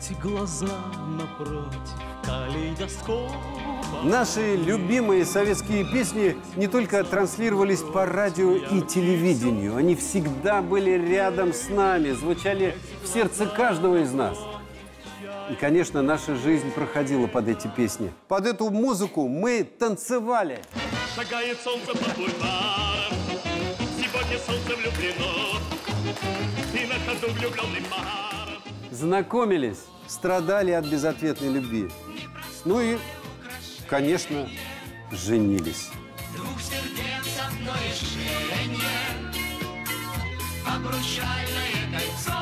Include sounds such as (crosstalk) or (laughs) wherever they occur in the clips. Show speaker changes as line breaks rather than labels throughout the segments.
эти глаза напротив калейдоскопа.
Наши любимые советские песни не только транслировались по радио и телевидению, они всегда были рядом с нами, звучали в сердце каждого из нас. И, конечно, наша жизнь проходила под эти песни. Под эту музыку мы танцевали.
Шагает солнце под бульваром, сегодня солнце влюблено, и на ходу влюбленный паром.
Знакомились, страдали от безответной любви. Ну и, конечно, женились.
Двух сердец одно решение, обручальное кольцо.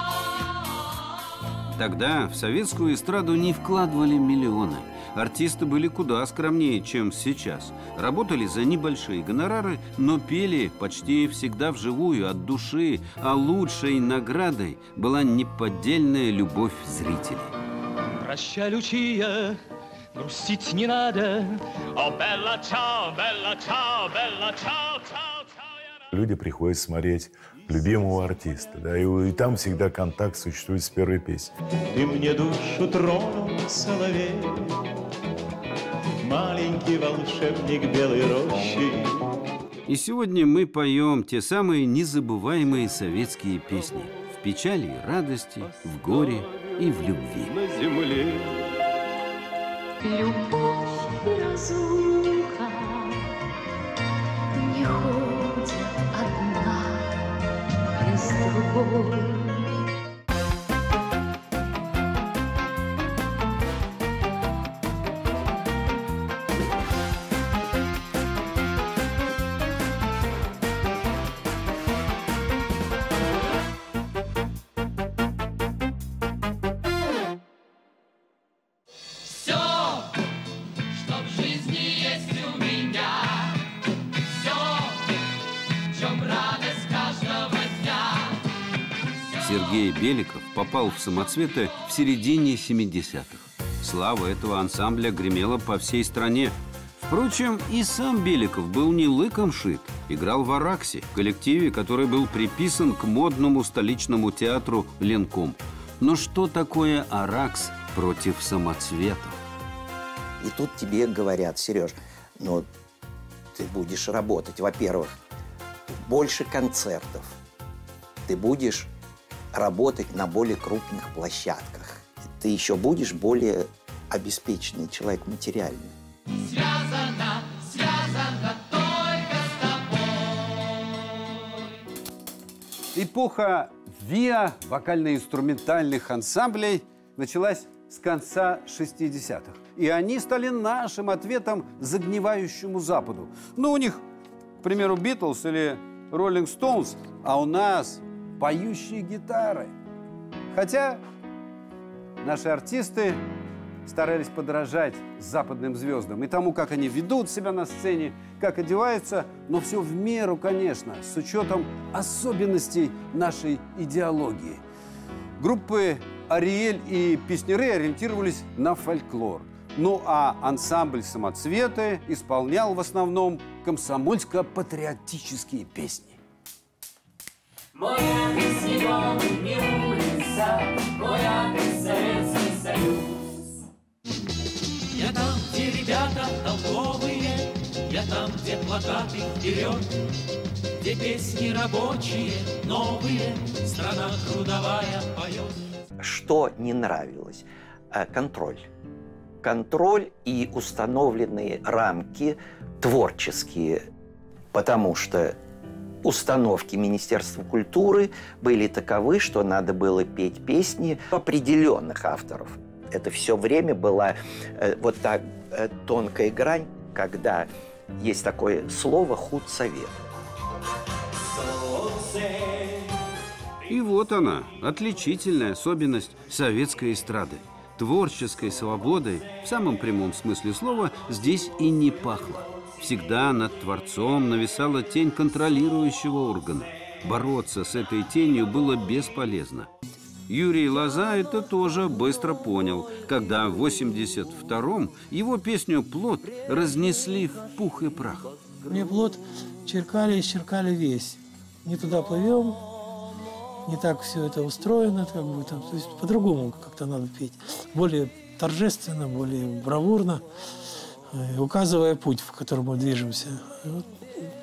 Тогда в советскую эстраду не вкладывали миллионы. Артисты были куда скромнее, чем сейчас. Работали за небольшие гонорары, но пели почти всегда вживую, от души, а лучшей наградой была неподдельная любовь зрителей.
Прощай, Лючия, грустить не надо. О, белла, чао, белла, чао, белла, чао, чао, чао. я
Люди приходят смотреть любимого артиста, да, и, и там всегда контакт существует с первой песни.
Ты мне душу тронул, соловей, Маленький волшебник белой рощи.
И сегодня мы поем те самые незабываемые советские песни. В печали и радости, в горе и в любви.
на земле.
Любовь и разлука не ходят без
Беликов попал в самоцветы в середине 70-х. Слава этого ансамбля гремела по всей стране. Впрочем, и сам Беликов был не лыком шит. Играл в «Араксе», коллективе, который был приписан к модному столичному театру «Ленком». Но что такое «Аракс» против самоцветов?
И тут тебе говорят, Сереж, ну, ты будешь работать, во-первых, больше концертов. Ты будешь работать на более крупных площадках. Ты еще будешь более обеспеченный человек материально.
Связано, связано только с тобой.
Эпоха ВИА вокально-инструментальных ансамблей началась с конца 60-х. И они стали нашим ответом загнивающему Западу. Ну, у них, к примеру, Битлз или Роллинг Стоунс, а у нас поющие гитары. Хотя наши артисты старались подражать западным звездам и тому, как они ведут себя на сцене, как одеваются, но все в меру, конечно, с учетом особенностей нашей идеологии. Группы «Ариэль» и «Песнеры» ориентировались на фольклор. Ну а ансамбль «Самоцветы» исполнял в основном комсомольско-патриотические песни.
Моя ты зелеными улица, моя ты Советский Союз. Я там, где ребята толковые, я там, где плакаты вперед, где песни рабочие, новые, страна трудовая поет.
Что не нравилось? Э, Контроль. Контроль и установленные рамки творческие, потому что установки Министерства культуры были таковы, что надо было петь песни определенных авторов. Это все время была э, вот так э, тонкая грань, когда есть такое слово «худсовет».
И вот она, отличительная особенность советской эстрады. Творческой свободой, в самом прямом смысле слова, здесь и не пахло. Всегда над Творцом нависала тень контролирующего органа. Бороться с этой тенью было бесполезно. Юрий Лоза это тоже быстро понял, когда в 82-м его песню «Плод» разнесли в пух и прах.
Мне плод черкали и черкали весь. Не туда плывем, не так все это устроено, как бы там, то есть по-другому как-то надо петь, более торжественно, более бравурно, указывая путь, в котором мы движемся.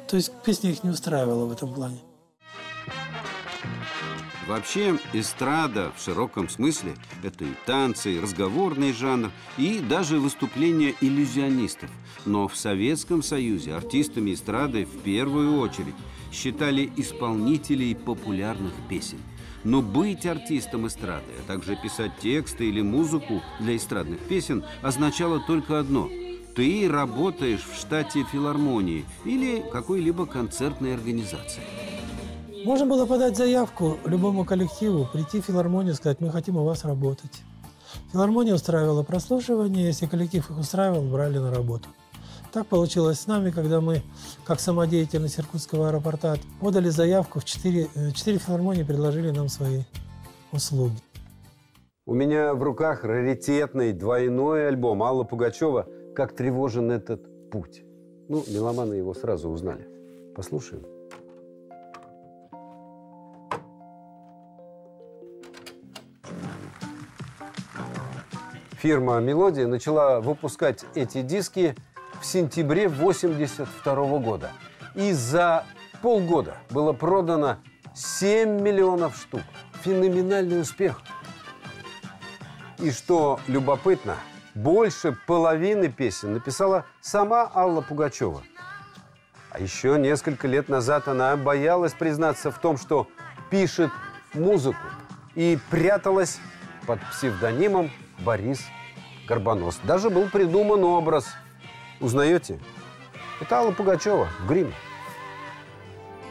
То есть песня их не устраивала в этом плане.
Вообще, эстрада в широком смысле – это и танцы, и разговорный жанр, и даже выступления иллюзионистов. Но в Советском Союзе артистами эстрады в первую очередь считали исполнителей популярных песен. Но быть артистом эстрады, а также писать тексты или музыку для эстрадных песен означало только одно – ты работаешь в штате филармонии или какой-либо концертной организации.
Можно было подать заявку любому коллективу, прийти в филармонию и сказать, мы хотим у вас работать. Филармония устраивала прослушивание, если коллектив их устраивал, брали на работу. Так получилось с нами, когда мы, как самодеятельность Иркутского аэропорта, подали заявку в четыре, э, четыре филармонии, предложили нам свои услуги.
У меня в руках раритетный двойной альбом Алла Пугачева «Как тревожен этот путь». Ну, меломаны его сразу узнали. Послушаем. Фирма «Мелодия» начала выпускать эти диски в сентябре 82 года. И за полгода было продано 7 миллионов штук. Феноменальный успех. И что любопытно, больше половины песен написала сама Алла Пугачева. А еще несколько лет назад она боялась признаться в том, что пишет музыку и пряталась под псевдонимом Борис Горбонос. Даже был придуман образ. Узнаете? Это Алла Пугачева в гриме.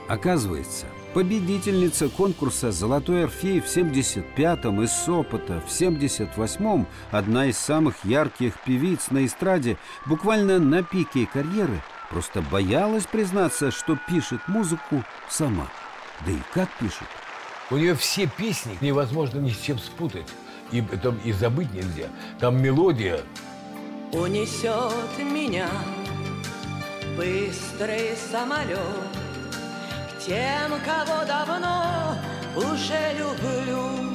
Оказывается, победительница конкурса «Золотой Орфей» в 75-м и Сопота в 78-м, одна из самых ярких певиц на эстраде, буквально на пике карьеры, просто боялась признаться, что пишет музыку сама. Да и как пишет?
У нее все песни невозможно ни с чем спутать. И, там, и забыть нельзя. Там мелодия.
Унесет меня быстрый самолет тем, кого давно уже люблю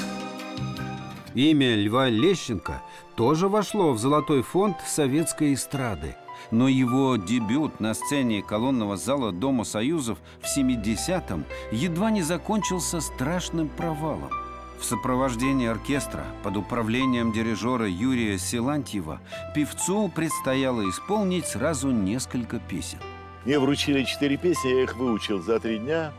Имя Льва Лещенко тоже вошло в золотой фонд советской эстрады. Но его дебют на сцене колонного зала Дома Союзов в 70-м едва не закончился страшным провалом. В сопровождении оркестра под управлением дирижера Юрия Силантьева певцу предстояло исполнить сразу несколько песен.
Мне вручили четыре песни, я их выучил за три дня.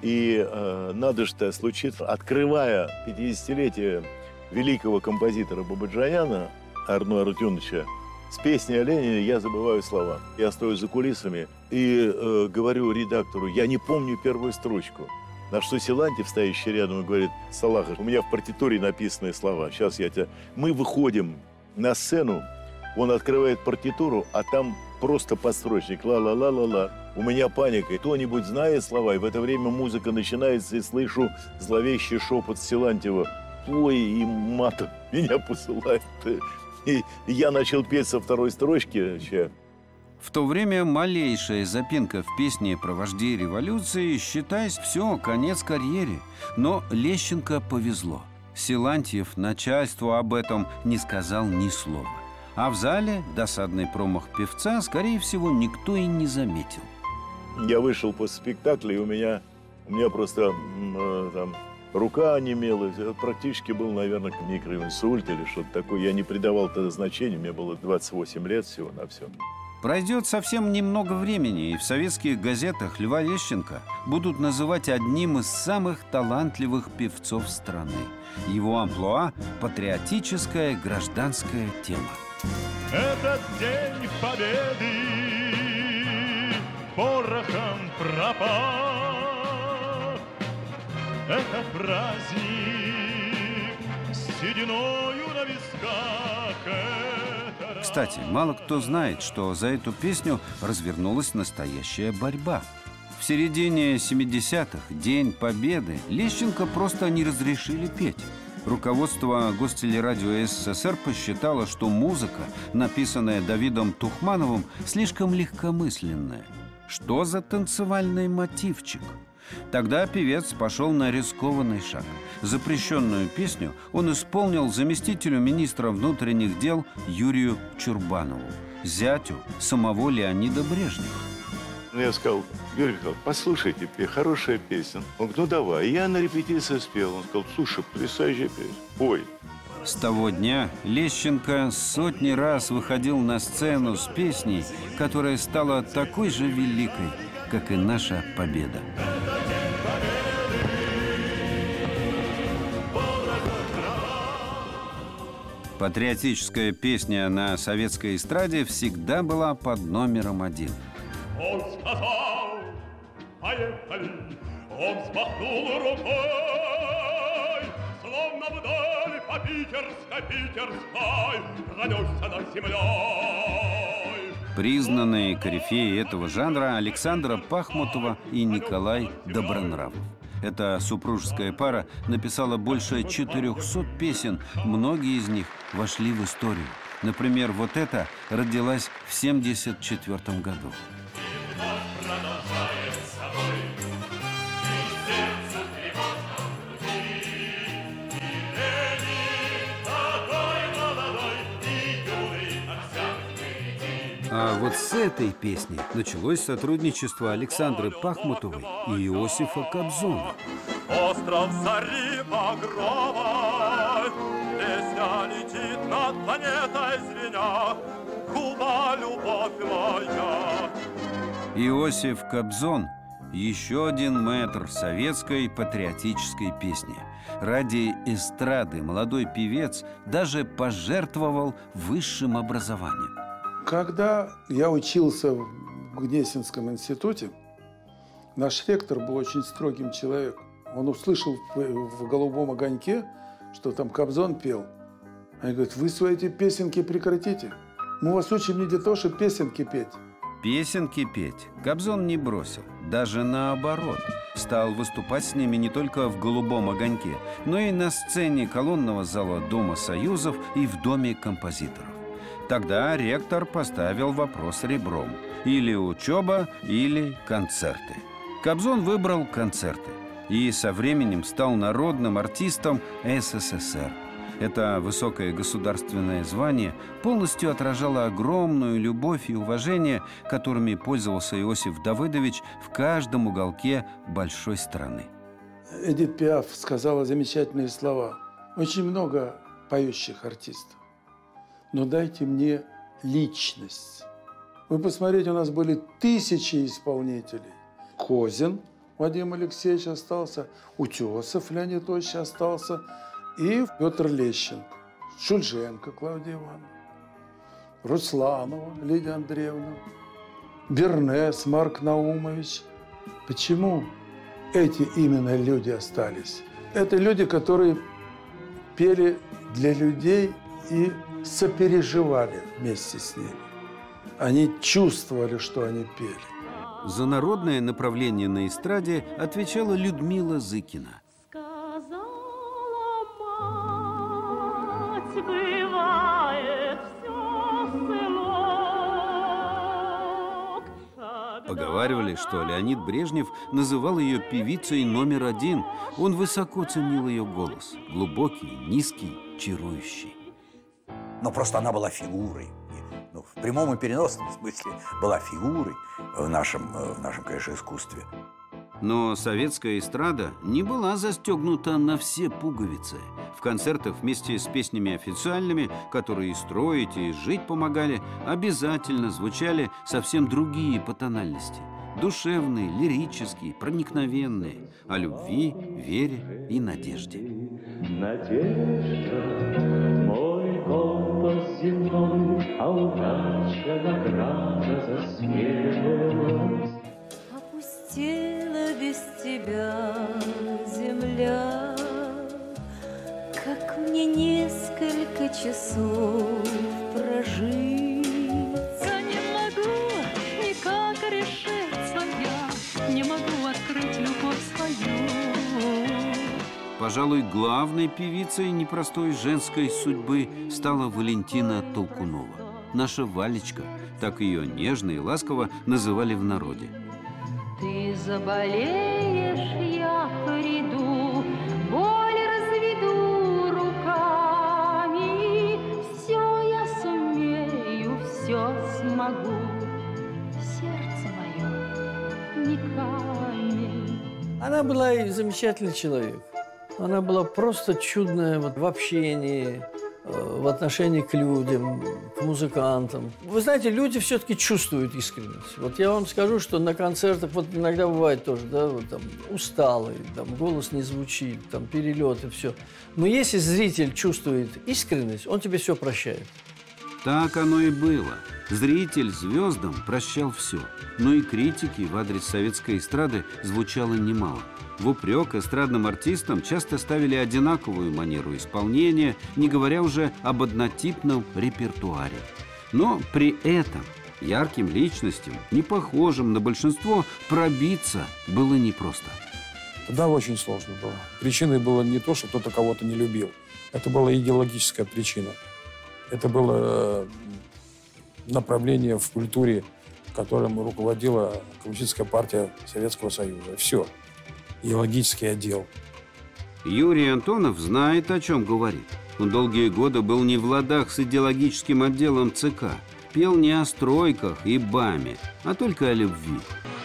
И э, надо что случится, открывая 50-летие великого композитора Бабаджаяна Арно Артюновича, с песней о Ленине я забываю слова. Я стою за кулисами и э, говорю редактору, я не помню первую строчку. На что Силантьев, стоящий рядом, говорит, Салахов, у меня в партитуре написанные слова. Сейчас я тебя... Мы выходим на сцену, он открывает партитуру, а там просто подстрочник. Ла-ла-ла-ла-ла. У меня паника. И кто-нибудь знает слова, и в это время музыка начинается, и слышу зловещий шепот Силантьева. Ой, и матом (laughs) меня посылает. И я начал петь со второй строчки.
В то время малейшая запинка в песне про вождей революции, считаясь, все, конец карьере. Но Лещенко повезло. Силантьев начальству об этом не сказал ни слова. А в зале досадный промах певца, скорее всего, никто и не заметил.
Я вышел после спектакля, и у меня, у меня просто э, там рука онемела. Практически был, наверное, микроинсульт или что-то такое. Я не придавал тогда значения, мне было 28 лет всего на все.
Пройдет совсем немного времени, и в советских газетах Льва Лещенко будут называть одним из самых талантливых певцов страны. Его амплуа – патриотическая гражданская тема.
Этот день победы порохом пропал. Это праздник сединою на висках.
Кстати, мало кто знает, что за эту песню развернулась настоящая борьба. В середине 70-х, День Победы, Лещенко просто не разрешили петь. Руководство Гостелерадио СССР посчитало, что музыка, написанная Давидом Тухмановым, слишком легкомысленная. Что за танцевальный мотивчик? Тогда певец пошел на рискованный шаг. Запрещенную песню он исполнил заместителю министра внутренних дел Юрию Чурбанову, зятю самого Леонида Брежнева.
Я сказал, Юрий Михайлович, послушайте, хорошая песня. Он говорит, ну давай. Я на репетиции спел. Он сказал, слушай, потрясающая песня. Ой,
С того дня Лещенко сотни раз выходил на сцену с песней, которая стала такой же великой, как и наша победа. Патриотическая песня на советской эстраде всегда была под номером один.
Он сказал, поехали, он взмахнул рукой, словно вдаль по питерской, питерской пронесся над землей.
Признанные корифеи этого жанра Александра Пахмутова и Николай Добронравов. Эта супружеская пара написала больше 400 песен, многие из них вошли в историю. Например, вот эта родилась в 1974 году. А вот с этой песни началось сотрудничество Александры Пахмутовой и Иосифа Кобзона.
Остров зари багровой, Песня летит над планетой звеня, Куба, любовь моя.
Иосиф Кобзон – еще один мэтр советской патриотической песни. Ради эстрады молодой певец даже пожертвовал высшим образованием.
Когда я учился в Гнесинском институте, наш ректор был очень строгим человеком. Он услышал в, «Голубом огоньке», что там Кобзон пел. Они говорят, вы свои эти песенки прекратите. Мы вас учим не для того, чтобы песенки петь.
Песенки петь Кобзон не бросил, даже наоборот. Стал выступать с ними не только в «Голубом огоньке», но и на сцене колонного зала Дома Союзов и в Доме композиторов. Тогда ректор поставил вопрос ребром. Или учеба, или концерты. Кобзон выбрал концерты и со временем стал народным артистом СССР. Это высокое государственное звание полностью отражало огромную любовь и уважение, которыми пользовался Иосиф Давыдович в каждом уголке большой страны.
Эдит Пиаф сказала замечательные слова. Очень много поющих артистов. Но дайте мне личность. Вы посмотрите, у нас были тысячи исполнителей. Козин Вадим Алексеевич остался, Утесов Леонид Ильич остался, и Петр Лещенко, Шульженко Клавдия Ивановна, Русланова Лидия Андреевна, Бернес Марк Наумович. Почему эти именно люди остались? Это люди, которые пели для людей и сопереживали вместе с ними. Они чувствовали, что они пели.
За народное направление на эстраде отвечала Людмила Зыкина.
Сказала мать, бывает все, сынок.
Поговаривали, что Леонид Брежнев называл ее певицей номер один. Он высоко ценил ее голос. Глубокий, низкий, чарующий.
Но просто она была фигурой. Ну, в прямом и переносном смысле была фигурой в нашем, э, в нашем, конечно, искусстве.
Но советская эстрада не была застегнута на все пуговицы. В концертах вместе с песнями официальными, которые и строить, и жить помогали, обязательно звучали совсем другие по тональности. Душевные, лирические, проникновенные. О любви, вере и надежде.
Надежда, компас земной, а удача награда за смелость.
Пожалуй, главной певицей непростой женской судьбы стала Валентина Толкунова. Наша Валечка, так ее нежно и ласково называли в народе.
Ты заболеешь, я приду, боль разведу руками. Все я сумею, все смогу. Сердце мое не камень.
Она была и замечательный человек. Она была просто чудная вот в общении, э, в отношении к людям, к музыкантам. Вы знаете, люди все-таки чувствуют искренность. Вот я вам скажу, что на концертах вот иногда бывает тоже, да, вот там усталый, там голос не звучит, там перелеты, все. Но если зритель чувствует искренность, он тебе все прощает.
Так оно и было. Зритель звездам прощал все. Но и критики в адрес советской эстрады звучало немало. В упрек эстрадным артистам часто ставили одинаковую манеру исполнения, не говоря уже об однотипном репертуаре. Но при этом ярким личностям, не похожим на большинство, пробиться было непросто.
Тогда очень сложно было. Причиной было не то, что кто-то кого-то не любил. Это была идеологическая причина. Это было э, направление в культуре, которым руководила Коммунистическая партия Советского Союза. Все. Идеологический отдел.
Юрий Антонов знает, о чем говорит. Он долгие годы был не в ладах с идеологическим отделом ЦК. Пел не о стройках и баме, а только о любви.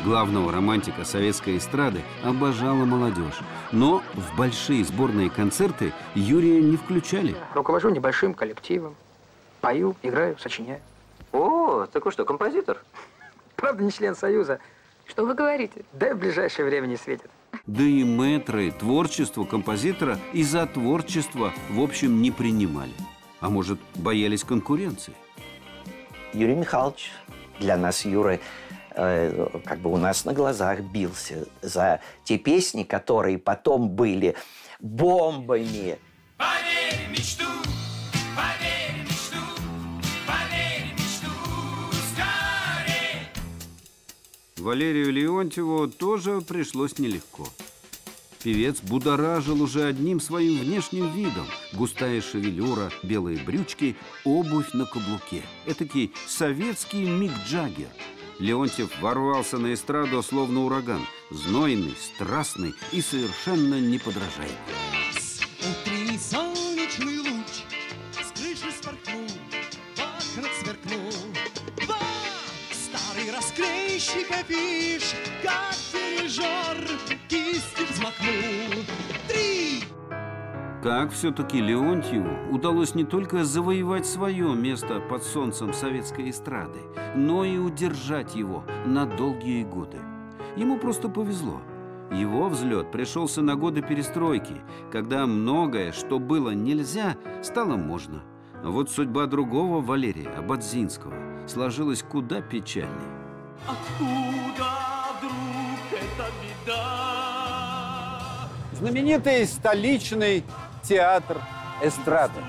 Главного романтика советской эстрады обожала молодежь. Но в большие сборные концерты Юрия не включали.
Руковожу небольшим коллективом. Пою, играю, сочиняю. О, такой что, композитор? (laughs) Правда, не член Союза. Что вы говорите? Да и в ближайшее время не светит.
Да и мэтры творчество композитора и за творчество, в общем, не принимали. А может, боялись конкуренции?
Юрий Михайлович для нас, Юры, э, как бы у нас на глазах бился за те песни, которые потом были бомбами.
Поверь мечту,
Валерию Леонтьеву тоже пришлось нелегко. Певец будоражил уже одним своим внешним видом. Густая шевелюра, белые брючки, обувь на каблуке. Этакий советский Мик Джаггер. Леонтьев ворвался на эстраду словно ураган. Знойный, страстный и совершенно неподражаемый.
Афиш, как дирижер, кисти взмахнул. Три!
Как все-таки Леонтьеву удалось не только завоевать свое место под солнцем советской эстрады, но и удержать его на долгие годы. Ему просто повезло. Его взлет пришелся на годы перестройки, когда многое, что было нельзя, стало можно. Вот судьба другого Валерия Абадзинского сложилась куда печальнее.
Откуда вдруг эта беда?
Знаменитый столичный театр эстрады.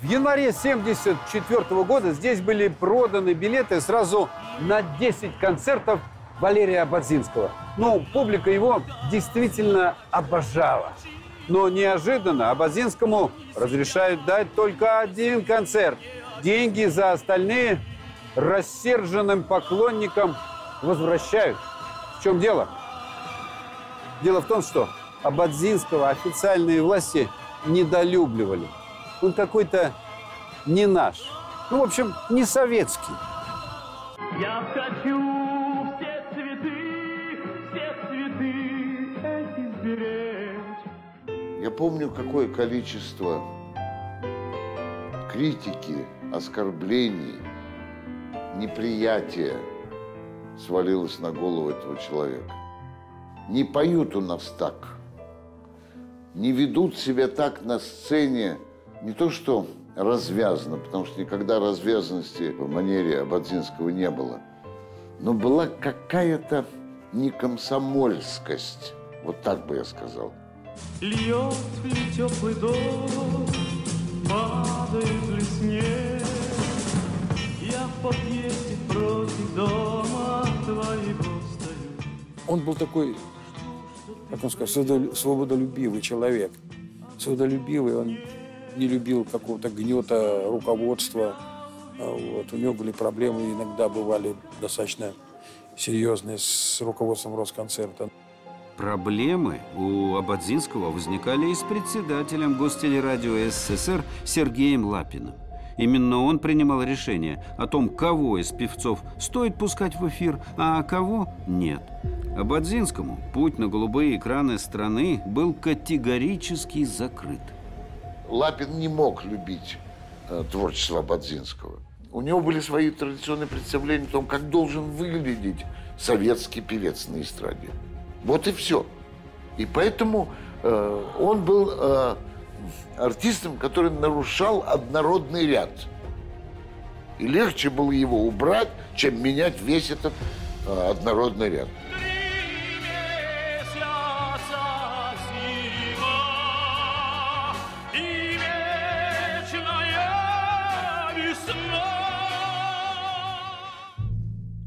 В январе 1974 года здесь были проданы билеты сразу на 10 концертов Валерия Бадзинского. Ну, публика его действительно обожала. Но неожиданно Абазинскому разрешают дать только один концерт. Деньги за остальные рассерженным поклонникам возвращают. В чем дело? Дело в том, что Абадзинского официальные власти недолюбливали. Он какой-то не наш. Ну, в общем, не советский.
Я хочу все цветы, все цветы эти сберечь.
Я помню, какое количество критики, оскорблений, неприятия свалилось на голову этого человека. Не поют у нас так, не ведут себя так на сцене, не то что развязно, потому что никогда развязанности в манере Абадзинского не было, но была какая-то некомсомольскость, вот так бы я сказал.
Льет ли теплый дождь, падает ли снег? Подъезде против дома твоего стою.
Он был такой, как он сказал, свободо- свободолюбивый человек. Свободолюбивый, он не любил какого-то гнета руководства. А Вот. У него были проблемы, иногда бывали достаточно серьезные с руководством Росконцерта.
Проблемы у Абадзинского возникали и с председателем Гостелерадио СССР Сергеем Лапиным. Именно он принимал решение о том, кого из певцов стоит пускать в эфир, а кого нет. Абадзинскому путь на голубые экраны страны был категорически закрыт.
Лапин не мог любить э, творчество Бадзинского. У него были свои традиционные представления о том, как должен выглядеть советский певец на эстраде. Вот и все. И поэтому э, он был э, артистом, который нарушал однородный ряд. И легче было его убрать, чем менять весь этот э, однородный ряд.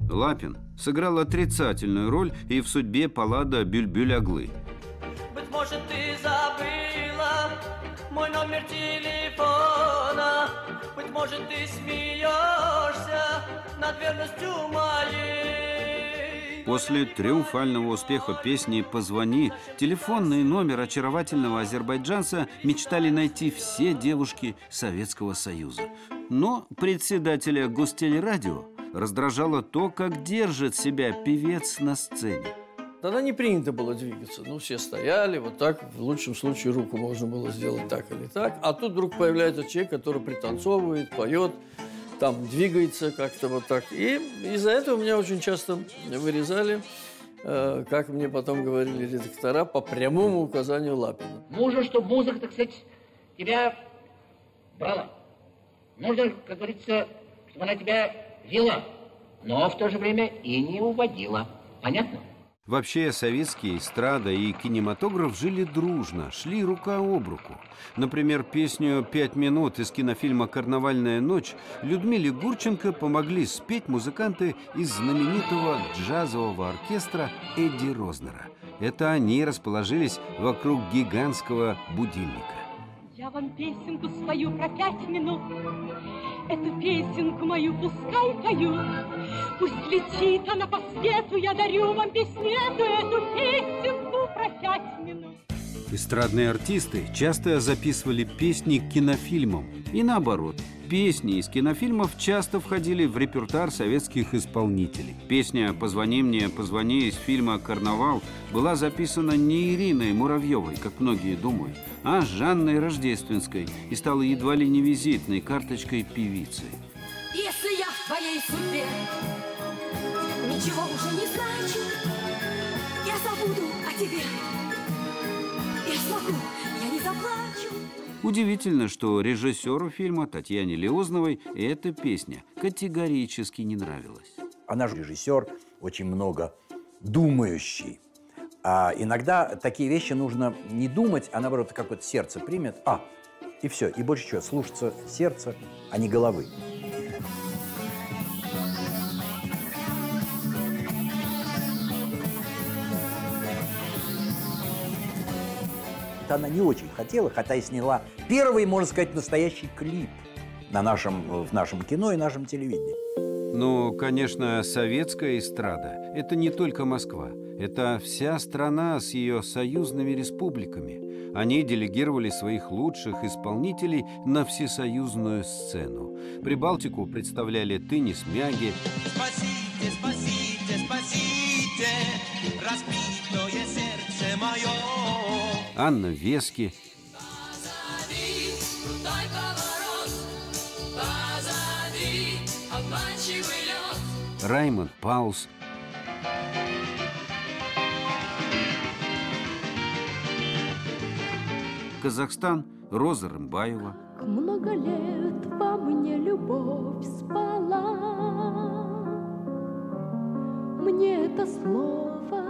Лапин сыграл отрицательную роль и в судьбе Паллада Бюльбюль-Аглы.
Быть верностью моей.
После триумфального успеха песни «Позвони» телефонный номер очаровательного азербайджанца мечтали найти все девушки Советского Союза. Но председателя Гостелерадио раздражало то, как держит себя певец на сцене.
Тогда не принято было двигаться. Ну, все стояли, вот так, в лучшем случае руку можно было сделать так или так. А тут вдруг появляется человек, который пританцовывает, поет, там двигается как-то вот так. И из-за этого меня очень часто вырезали, э, как мне потом говорили редактора, по прямому указанию Лапина.
Нужно, чтобы музыка, так сказать, тебя брала. Нужно, как говорится, чтобы она тебя вела, но в то же время и не уводила. Понятно?
Вообще, советские эстрада и кинематограф жили дружно, шли рука об руку. Например, песню «Пять минут» из кинофильма «Карнавальная ночь» Людмиле Гурченко помогли спеть музыканты из знаменитого джазового оркестра Эдди Рознера. Это они расположились вокруг гигантского будильника.
Я вам песенку свою про пять минут Эту песенку мою пускай поют. Пусть летит она по свету Я дарю вам песню эту Эту песенку про пять минут
Эстрадные артисты часто записывали песни к кинофильмам и наоборот. Песни из кинофильмов часто входили в репертуар советских исполнителей. Песня «Позвони мне, позвони» из фильма «Карнавал» была записана не Ириной Муравьевой, как многие думают, а Жанной Рождественской и стала едва ли не визитной карточкой певицы.
Если я в твоей судьбе Ничего уже не значит Я забуду о тебе
Удивительно, что режиссеру фильма Татьяне Леозновой эта песня категорически не нравилась.
Она же режиссер, очень много думающий. А иногда такие вещи нужно не думать, а наоборот, как вот сердце примет, а, и все, и больше чего, слушаться сердца, а не головы. Это она не очень хотела, хотя и сняла первый, можно сказать, настоящий клип на нашем, в нашем кино и нашем телевидении.
Но, конечно, советская эстрада – это не только Москва. Это вся страна с ее союзными республиками. Они делегировали своих лучших исполнителей на всесоюзную сцену. Прибалтику представляли Тынис Мяги,
спасите, спасите,
Анна Вески, Раймонд Паулс, Казахстан – Роза Рымбаева,
Много лет во мне любовь спала. Мне это слово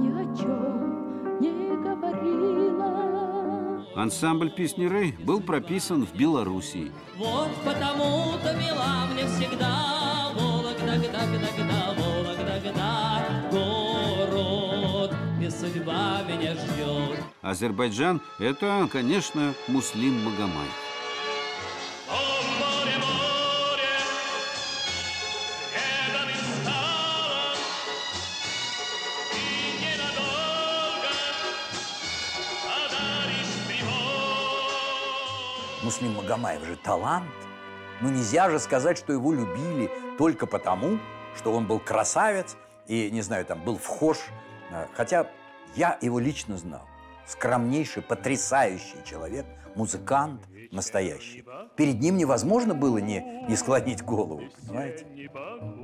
ни о чем
Ансамбль «Песнеры» был прописан в Белоруссии.
Вот потому-то мила мне всегда Вологда, гда, гда, гда, Вологда, гда, город, где судьба меня ждет.
Азербайджан – это, конечно, Муслим Магомаев.
Муслим Магомаев же талант. Ну нельзя же сказать, что его любили только потому, что он был красавец и, не знаю, там был вхож. Э, Хотя я его лично знал. Скромнейший, потрясающий человек, музыкант настоящий. Перед ним невозможно было не, не склонить голову, понимаете?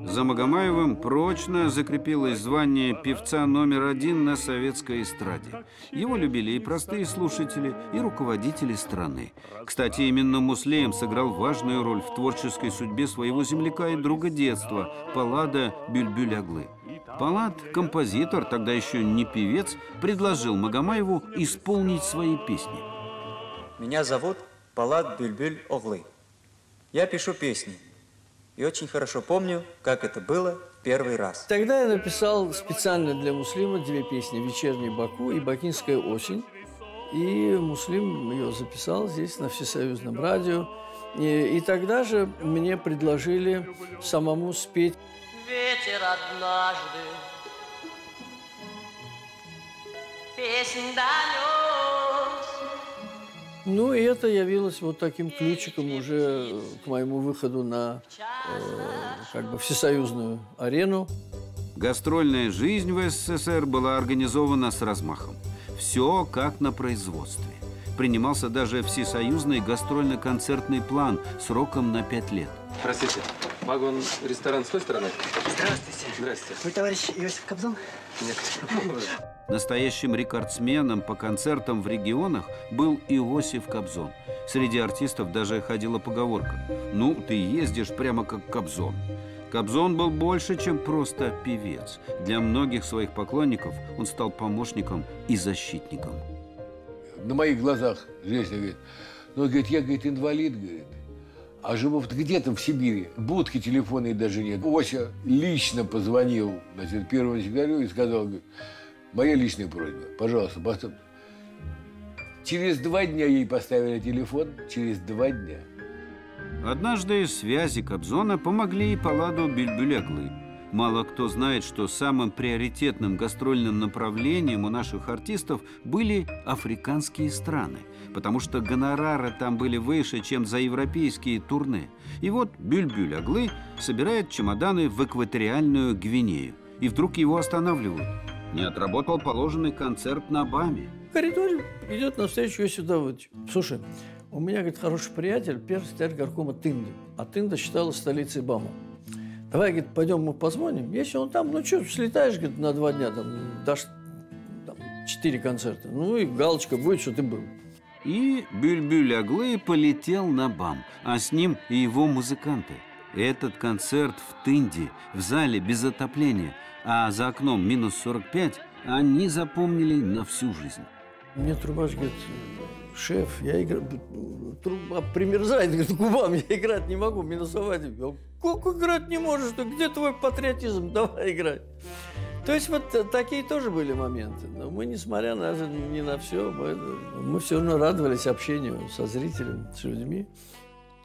За Магомаевым прочно закрепилось звание певца номер один на советской эстраде. Его любили и простые слушатели, и руководители страны. Кстати, именно Муслеем сыграл важную роль в творческой судьбе своего земляка и друга детства Паллада Бюльбюль-Аглы. Паллад, композитор, тогда еще не певец, предложил Магомаеву исполнить свои песни.
Меня зовут Палат Бюльбюль Оглы. Я пишу песни. И очень хорошо помню, как это было в первый раз.
Тогда я написал специально для Муслима две песни «Вечерний Баку» и «Бакинская осень». И Муслим ее записал здесь, на Всесоюзном радио. И, и тогда же мне предложили самому спеть.
Ветер однажды песнь донес.
Ну, и это явилось вот таким ключиком уже к моему выходу на э, как бы всесоюзную арену.
Гастрольная жизнь в СССР была организована с размахом. Все как на производстве. Принимался даже всесоюзный гастрольно-концертный план сроком на пять лет.
Простите, вагон ресторан с той стороны?
Здравствуйте.
Здрасте.
Вы товарищ Иосиф Кобзон?
Нет. (laughs)
Настоящим рекордсменом по концертам в регионах был Иосиф Кобзон. Среди артистов даже ходила поговорка «Ну, ты ездишь прямо как Кобзон». Кобзон был больше, чем просто певец. Для многих своих поклонников он стал помощником и защитником.
На моих глазах женщина говорит, ну, говорит, я, говорит, инвалид, говорит. А живу где-то в Сибири, будки телефонной даже нет. Ося лично позвонил, значит, первому секретарю и сказал, моя личная просьба, пожалуйста, поставь. Через два дня ей поставили телефон, через два дня.
Однажды связи Кобзона помогли и Палладу Бюльбюляглы. Мало кто знает, что самым приоритетным гастрольным направлением у наших артистов были африканские страны, потому что гонорары там были выше, чем за европейские турне. И вот Бюльбюль-Аглы собирает чемоданы в экваториальную Гвинею. И вдруг его останавливают. Не отработал положенный концерт на БАМе.
В коридоре идет навстречу Иосиф Давыдович. Слушай, у меня, говорит, хороший приятель, первый секретарь горкома Тынды. А Тында считалась столицей БАМа. Давай, говорит, пойдем мы позвоним. Если он там, ну что, слетаешь, говорит, на два дня, там, дашь четыре концерта. Ну и галочка будет, что ты был.
И Бюльбюль-Аглы полетел на БАМ, а с ним и его музыканты. Этот концерт в Тынде, в зале без отопления, а за окном минус 45, они запомнили на всю жизнь.
Мне трубач говорит, шеф, я играю, труба примерзает, говорит, губам, я играть не могу, минусовать. Я, как играть не можешь, ты где твой патриотизм, давай играть. То есть вот такие тоже были моменты. Но мы, несмотря на, ни на все, мы, мы все равно радовались общению со зрителем, с людьми.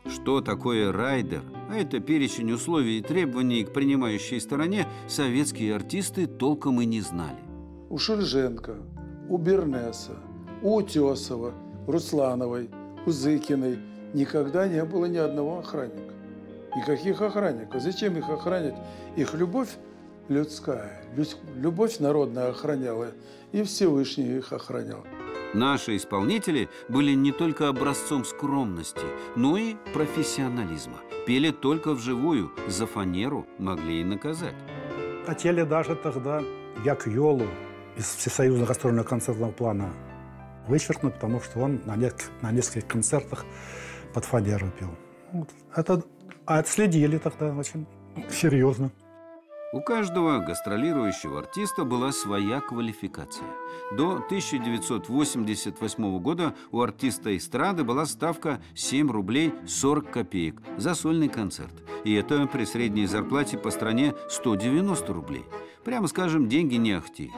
Что такое райдер? А это перечень условий и требований к принимающей стороне советские артисты толком и не знали.
У Шульженко, у Бернеса, у Утесова, Руслановой, у Зыкиной никогда не было ни одного охранника. Никаких охранников. Зачем их охранять? Их любовь людская, любовь народная охраняла, и Всевышний их охранял.
Наши исполнители были не только образцом скромности, но и профессионализма. Пели только вживую, за фанеру могли и наказать.
Хотели даже тогда як Йолу из Всесоюзного гастрольного концертного плана вычеркнуть, потому что он на, нескольких, на нескольких концертах под фанеру пел. Это отследили тогда очень серьезно.
У каждого гастролирующего артиста была своя квалификация. До 1988 года у артиста эстрады была ставка 7 рублей 40 копеек за сольный концерт. И это при средней зарплате по стране 190 рублей. Прямо скажем, деньги не ахти.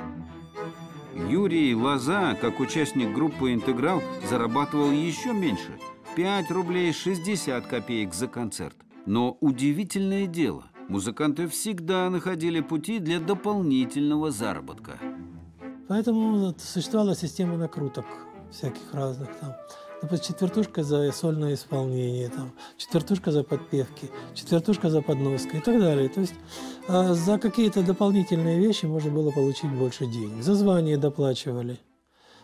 Юрий Лоза, как участник группы «Интеграл», зарабатывал еще меньше – 5 рублей 60 копеек за концерт. Но удивительное дело – музыканты всегда находили пути для дополнительного заработка.
Поэтому существовала система накруток всяких разных там. Допустим, четвертушка за сольное исполнение, там, четвертушка за подпевки, четвертушка за подноской и так далее. То есть а, за какие-то дополнительные вещи можно было получить больше денег. За звание доплачивали.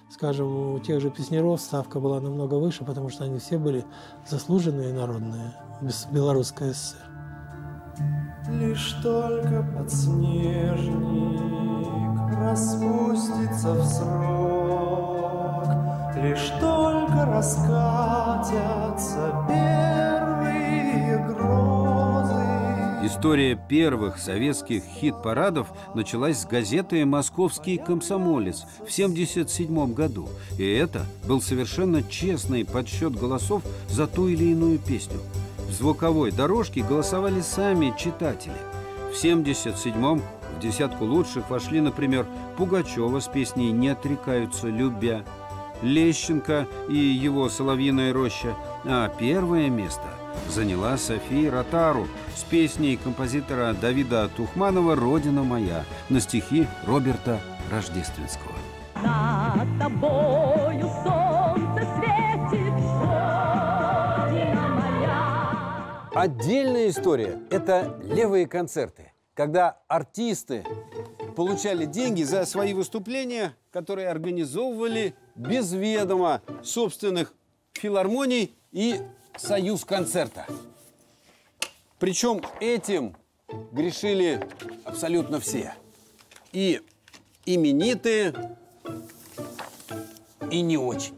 Скажем, у тех же песнеров ставка была намного выше, потому что они все были заслуженные народные, Белорусская ССР.
Лишь только подснежник распустится в срок, Лишь только раскатятся первые грозы.
История первых советских хит-парадов началась с газеты «Московский комсомолец» в 1977 году. И это был совершенно честный подсчет голосов за ту или иную песню. Звуковой дорожке голосовали сами читатели. В 1977-м в десятку лучших вошли, например, Пугачева с песней «Не отрекаются, любя», Лещенко и его «Соловьиная роща», а первое место заняла София Ротару с песней композитора Давида Тухманова «Родина моя» на стихи Роберта Рождественского.
Над тобою солнце светит,
Отдельная история – это левые концерты, когда артисты получали деньги за свои выступления, которые организовывали без ведома собственных филармоний и союз концерта. Причем этим грешили абсолютно все. И именитые, и не очень.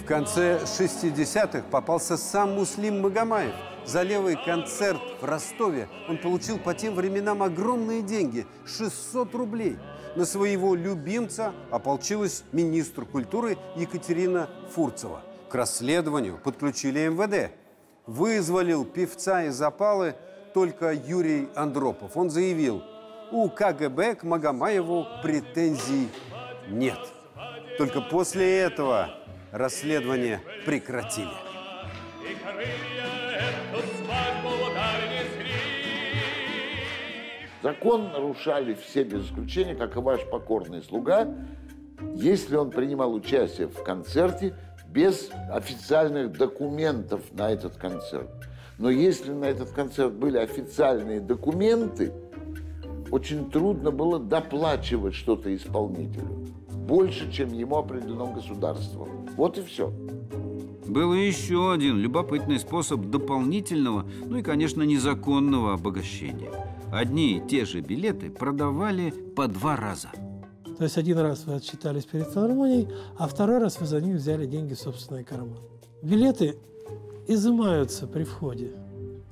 В конце 60-х попался сам Муслим Магомаев. За левый концерт в Ростове он получил по тем временам огромные деньги – 600 рублей. На своего любимца ополчилась министр культуры Екатерина Фурцева. К расследованию подключили МВД. Вызволил певца из опалы только Юрий Андропов. Он заявил, у КГБ к Магомаеву претензий нет. Только после этого расследование прекратили.
Закон нарушали все без исключения, как и ваш покорный слуга, если он принимал участие в концерте без официальных документов на этот концерт. Но если на этот концерт были официальные документы, очень трудно было доплачивать что-то исполнителю. Больше, чем ему определено государством. Вот и все.
Был и еще один любопытный способ дополнительного, ну и, конечно, незаконного обогащения. Одни и те же билеты продавали по два раза.
То есть один раз вы отчитались перед филармонией, а второй раз вы за них взяли деньги в собственный карман. Билеты изымаются при входе,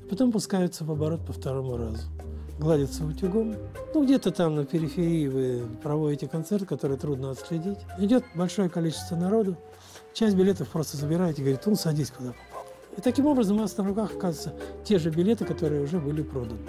потом пускаются в оборот по второму разу. Гладятся утюгом. Ну, где-то там на периферии вы проводите концерт, который трудно отследить. Идет большое количество народу. Часть билетов просто забираете говорит, ну, садись куда попал. И таким образом у вас на руках оказываются те же билеты, которые уже были проданы.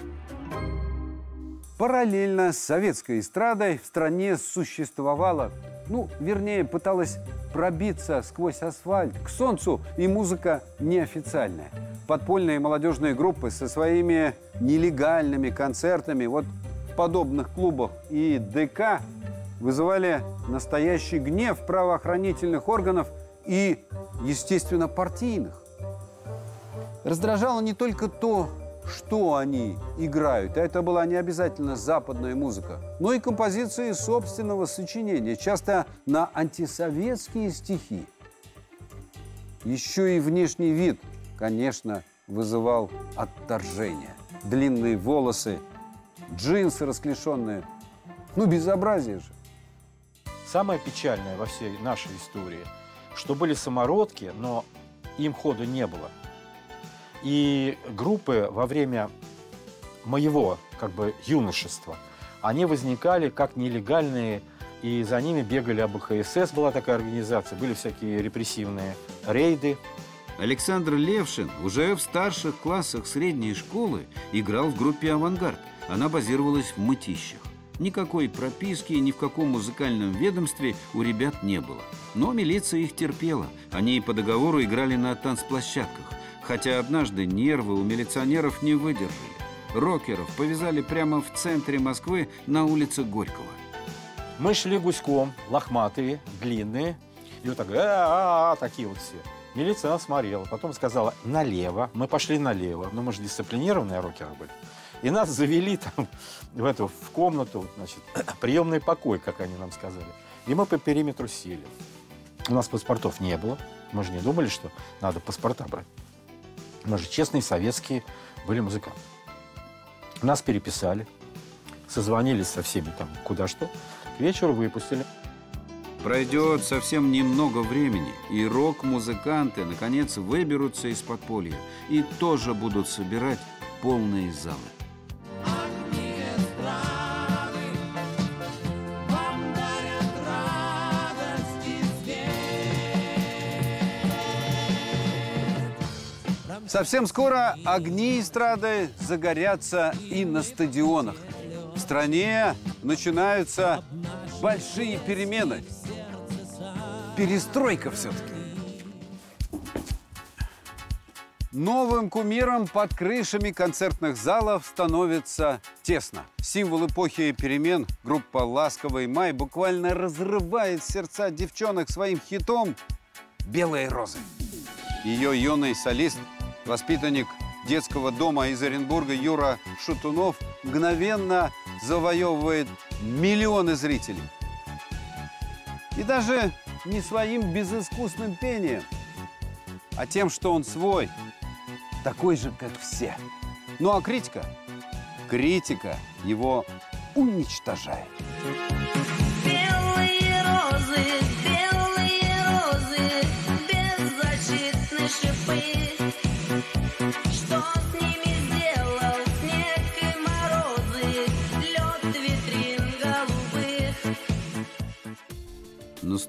Параллельно с советской эстрадой в стране существовала, ну, вернее, пыталась пробиться сквозь асфальт к солнцу и музыка неофициальная. Подпольные молодежные группы со своими нелегальными концертами вот в подобных клубах и ДК вызывали настоящий гнев правоохранительных органов и, естественно, партийных. Раздражало не только то, что они играют, а это была не обязательно западная музыка, но и композиции собственного сочинения, часто на антисоветские стихи. Еще и внешний вид, конечно, вызывал отторжение. Длинные волосы, джинсы расклешенные. Ну, безобразие же.
Самое печальное во всей нашей истории, что были самородки, но им хода не было. И группы во время моего как бы юношества, они возникали как нелегальные, и за ними бегали АБХСС, была такая организация, были всякие репрессивные рейды.
Александр Левшин уже в старших классах средней школы играл в группе «Авангард». Она базировалась в Мытищах. Никакой прописки ни в каком музыкальном ведомстве у ребят не было. Но милиция их терпела. Они по договору играли на танцплощадках. Хотя однажды нервы у милиционеров не выдержали. рокеров повязали прямо в центре Москвы на улице Горького.
Мы шли гуськом, лохматые, длинные, и вот так, «А-а-а», такие вот все. Милиция нас смотрела, потом сказала налево, мы пошли налево, но мы же дисциплинированные рокеры были. И нас завели там (laughs) в эту в комнату, значит, (clears throat) приемный покой, как они нам сказали. И мы по периметру сели. У нас паспортов не было. Мы же не думали, что надо паспорта брать. Мы же честные советские были музыканты. Нас переписали, созвонились со всеми там куда что. К вечеру выпустили.
Пройдет совсем немного времени, и рок-музыканты, наконец, выберутся из подполья и тоже будут собирать полные залы.
Совсем скоро огни эстрады загорятся и на стадионах. В стране начинаются большие перемены. Перестройка все-таки. Новым кумиром под крышами концертных залов становится тесно. Символ эпохи перемен группа «Ласковый май» буквально разрывает сердца девчонок своим хитом «Белые розы». Ее юный солист, воспитанник детского дома из Оренбурга Юра Шутунов мгновенно завоевывает миллионы зрителей. И даже не своим безыскусным пением, а тем, что он свой, такой же, как все. Ну а критика? Критика его уничтожает.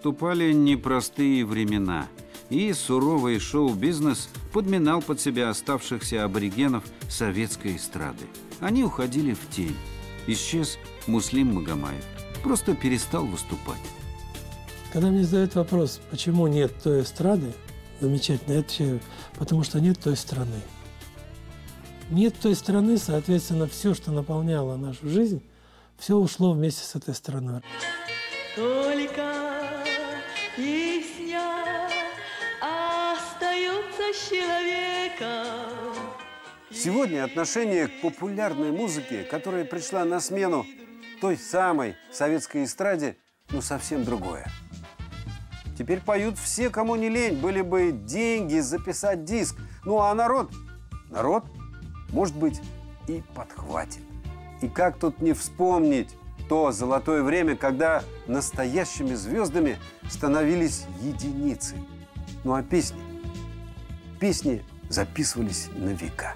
Наступали непростые времена, и суровый шоу-бизнес подминал под себя оставшихся аборигенов советской эстрады. Они уходили в тень. Исчез Муслим Магомаев. Просто перестал выступать.
Когда мне задают вопрос, почему нет той эстрады, замечательно, я отвечаю, потому что нет той страны. Нет той страны, соответственно, все, что наполняло нашу жизнь, все ушло вместе с этой страной.
Только песня остается человеком.
Сегодня отношение к популярной музыке, которая пришла на смену той самой советской эстраде, ну совсем другое. Теперь поют все, кому не лень, были бы деньги записать диск. Ну а народ, народ, может быть, и подхватит. И как тут не вспомнить то золотое время, когда настоящими звездами становились единицы. Ну а песни? Песни записывались на века.